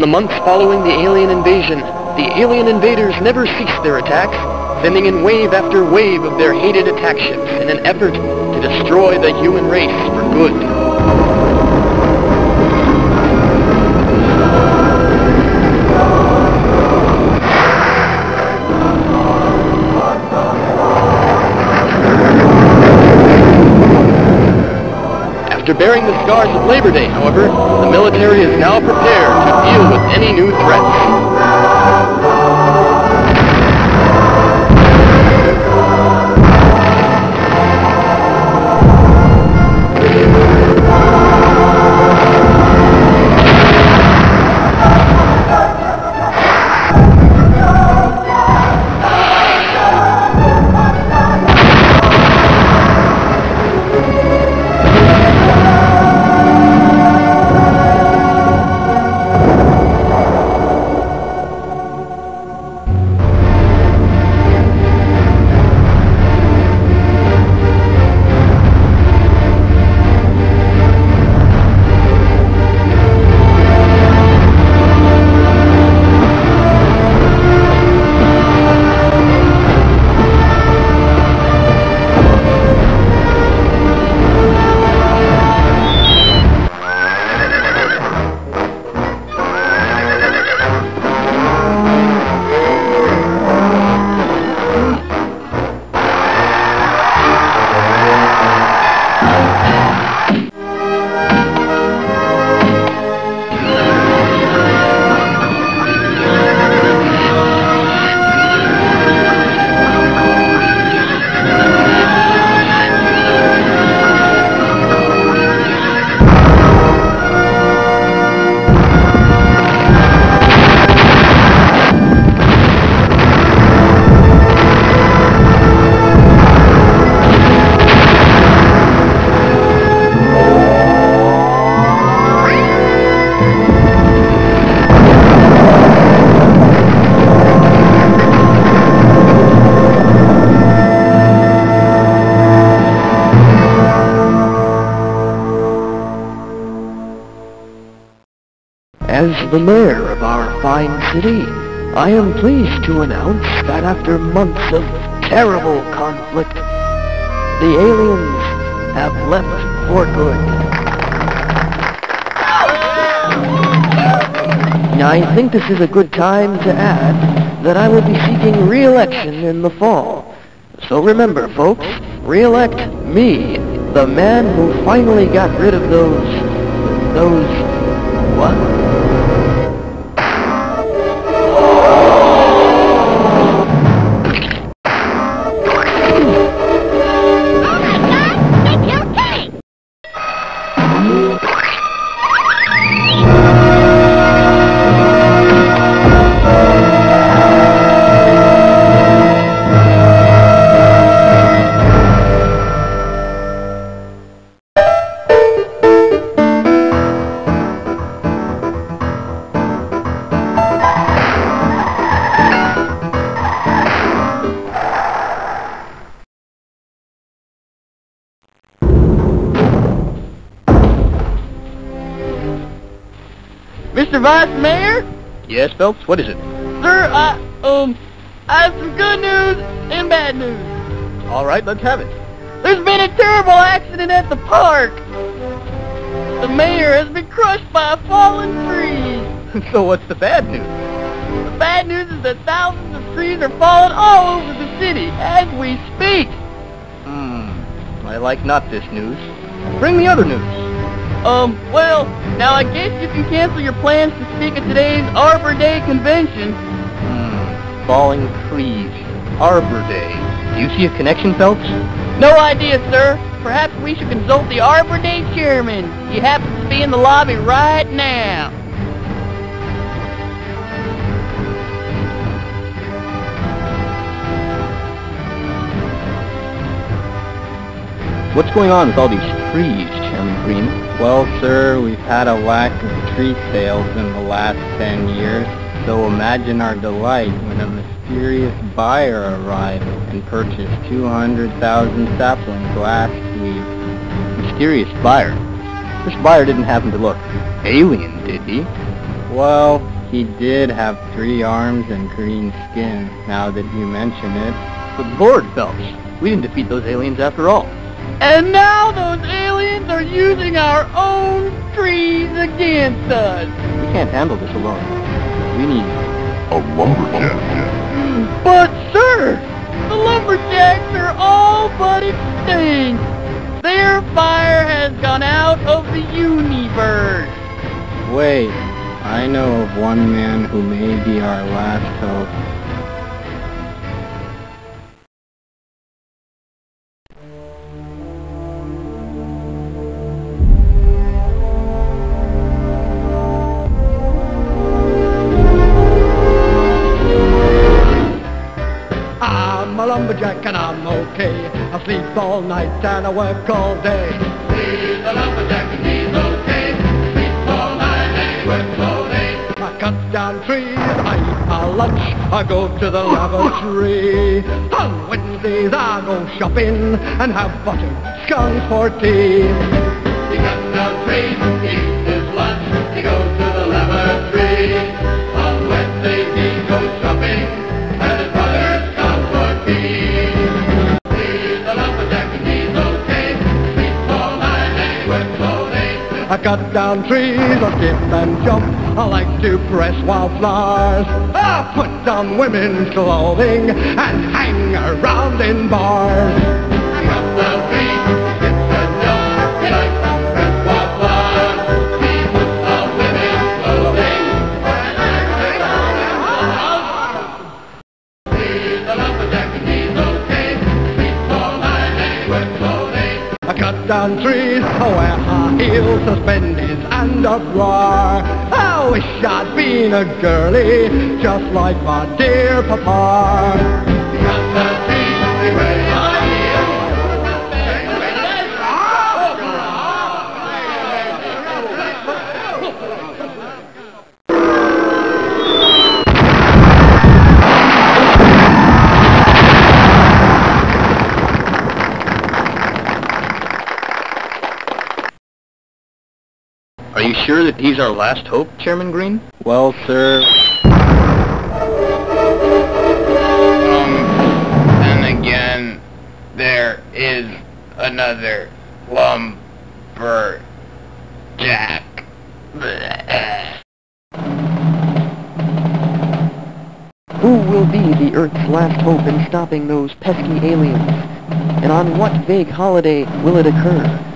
In the months following the alien invasion, the alien invaders never ceased their attacks, sending in wave after wave of their hated attack ships in an effort to destroy the human race for good. After bearing the scars of Labor Day, however, military is now prepared to deal with any new threats. As the mayor of our fine city, I am pleased to announce that after months of terrible conflict, the aliens have left for good. I think this is a good time to add that I will be seeking re-election in the fall. So remember, folks, re-elect me, the man who finally got rid of those... those... what? Vice Mayor? Yes, Phelps, what is it? Sir, I, um, I have some good news and bad news. All right, let's have it. There's been a terrible accident at the park. The mayor has been crushed by a fallen tree. so what's the bad news? The bad news is that thousands of trees are falling all over the city as we speak. Hmm, I like not this news. Bring the other news. Um, well, now I guess you can cancel your plans to speak at today's Arbor Day convention. Hmm, falling trees. Arbor Day. Do you see a connection, Phelps? No idea, sir. Perhaps we should consult the Arbor Day chairman. He happens to be in the lobby right now. What's going on with all these trees, Well, sir, we've had a lack of tree sales in the last 10 years, so imagine our delight when a mysterious buyer arrived and purchased 200,000 saplings last week. Mysterious buyer? This buyer didn't happen to look alien, did he? Well, he did have three arms and green skin, now that you mention it. But Lord, Phelps. We didn't defeat those aliens after all. And now those aliens are using our own trees against us. We can't handle this alone. We need A lumberjack. But, sir, the lumberjacks are all but extinct. Their fire has gone out of the universe. Wait, I know of one man who may be our last hope. I sleep all night and I work all day. He's a lumberjack and he's okay. Sleeps all night and he works all day. I cut down trees, I eat my lunch, I go to the lavatory. On Wednesdays I go shopping and have buttered scones for tea. He cuts down trees, I cut down trees, I skip and jump. I like to press wildflowers. I put on women's clothing and hang around in bars. Wish been a girlie, just like my dear papa. Are you sure that he's our last hope, Chairman Green? Well, sir, Um, and again, there is another lumberjack. Who will be the Earth's last hope in stopping those pesky aliens? And on what vague holiday will it occur?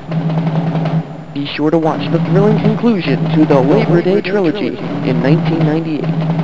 Be sure to watch the thrilling conclusion to the Labor Day trilogy in 1998.